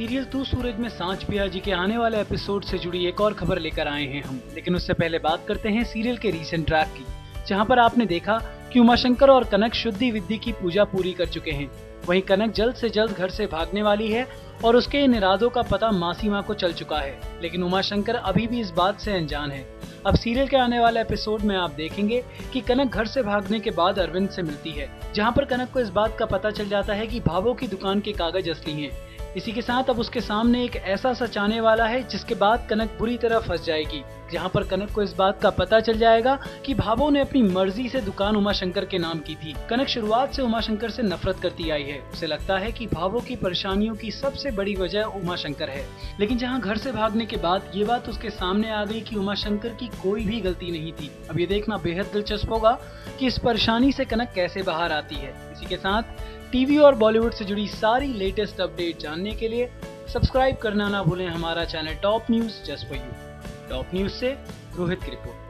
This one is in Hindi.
सीरियल तू सूरज में सांच पिया जी के आने वाले एपिसोड से जुड़ी एक और खबर लेकर आए हैं हम। लेकिन उससे पहले बात करते हैं सीरियल के रीसेंट ट्रैक की, जहाँ पर आपने देखा कि उमाशंकर और कनक शुद्धि विद्धि की पूजा पूरी कर चुके हैं। वहीं कनक जल्द से जल्द घर से भागने वाली है और उसके इन इरादों का पता मासी माँ को चल चुका है। लेकिन उमाशंकर अभी भी इस बात से अनजान है। अब सीरियल के आने वाले एपिसोड में आप देखेंगे कि कनक घर से भागने के बाद अरविंद से मिलती है, जहाँ पर कनक को इस बात का पता चल जाता है कि भावों की दुकान के कागज़ असली हैं। इसी के साथ अब उसके सामने एक ऐसा सच आने वाला है जिसके बाद कनक बुरी तरह फंस जाएगी। जहाँ पर कनक को इस बात का पता चल जाएगा कि भावो ने अपनी मर्ज़ी से दुकान उमा शंकर के नाम की थी। कनक शुरुआत से उमा शंकर से नफरत करती आई है। उसे लगता है कि भावो की परेशानियों की सबसे बड़ी वजह उमा शंकर है। लेकिन जहाँ घर से भागने के बाद ये बात उसके सामने आ गई कि उमा शंकर की कोई भी गलती नहीं थी। अब ये देखना बेहद दिलचस्प होगा कि इस परेशानी से कनक कैसे बाहर आती है। इसी के साथ टीवी और बॉलीवुड से जुड़ी सारी लेटेस्ट अपडेट जानने के लिए सब्सक्राइब करना ना भूलें हमारा channel top news just for you. Top news से रोहित की रिपोर्ट।